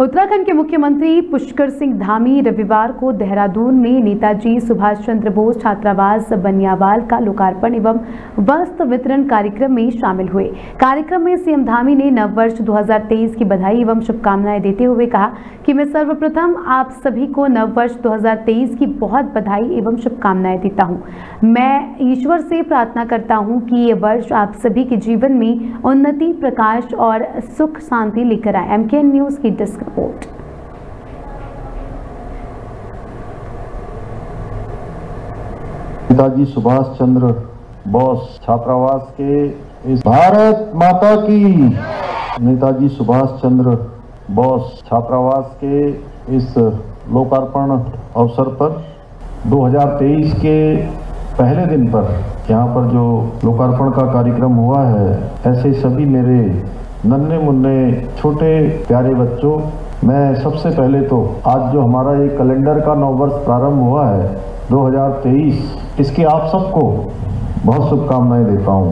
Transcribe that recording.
उत्तराखंड के मुख्यमंत्री पुष्कर सिंह धामी रविवार को देहरादून में नेताजी सुभाष चंद्र बोस, छात्रावास, बनियावाल का लोकार्पण एवं वस्त्र वितरण कार्यक्रम में शामिल हुए। कार्यक्रम में सीएम धामी ने नववर्ष 2023 की बधाई एवं शुभकामनाएँ देते हुए कहा कि मैं सर्वप्रथम आप सभी को नववर्ष 2023 की बहुत बधाई एवं शुभकामनाएँ देता हूँ। मैं ईश्वर से प्रार्थना करता हूँ कि ये वर्ष आप सभी के जीवन में उन्नति, प्रकाश और सुख शांति लेकर आए। एम न्यूज़ की डेस्क रिपोर्ट नेताजी सुभाष चंद्र बोस छात्रावास के इस भारत माता की। नेताजी सुभाष चंद्र बोस छात्रावास के इस लोकार्पण अवसर पर 2023 के पहले दिन पर यहाँ पर जो लोकार्पण का कार्यक्रम हुआ है, ऐसे सभी मेरे नन्हे मुन्ने छोटे, प्यारे बच्चों, मैं सबसे पहले तो आज जो हमारा ये कैलेंडर का नव वर्ष प्रारंभ हुआ है 2023 इसके आप सबको बहुत शुभकामनाएँ देता हूँ।